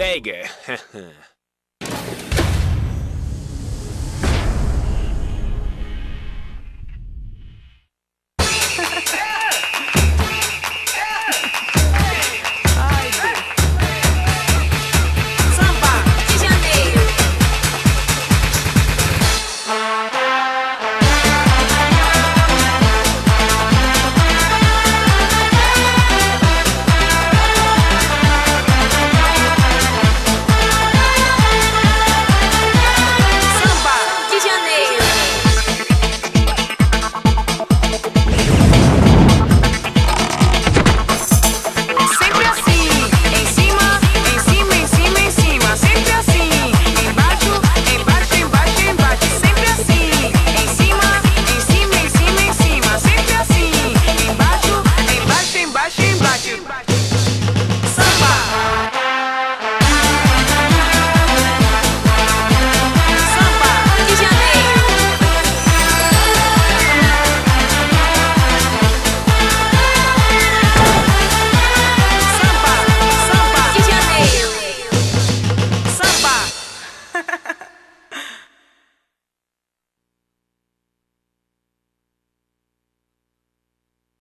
Feige.